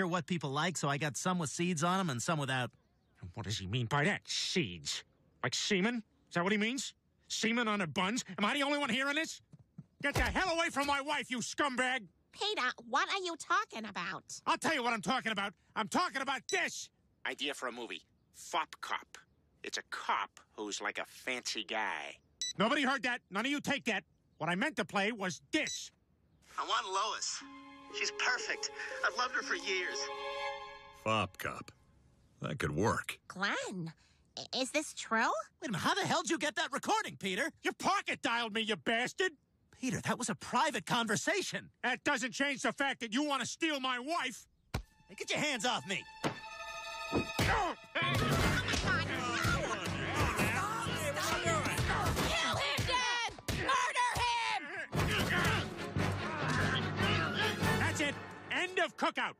sure what people like, so I got some with seeds on them and some without. What does he mean by that? Seeds? Like semen? Is that what he means? Semen on her buns? Am I the only one hearing this? Get the hell away from my wife, you scumbag! Peter, what are you talking about? I'll tell you what I'm talking about. I'm talking about this! Idea for a movie. Fop Cop. It's a cop who's like a fancy guy. Nobody heard that. None of you take that. What I meant to play was this. I want Lois. She's perfect. I've loved her for years. Fop Cop. That could work. Glenn, is this true? Wait a minute, how the hell did you get that recording, Peter? You pocket dialed me, you bastard! Peter, that was a private conversation. That doesn't change the fact that you want to steal my wife. Hey, get your hands off me. End of cookout.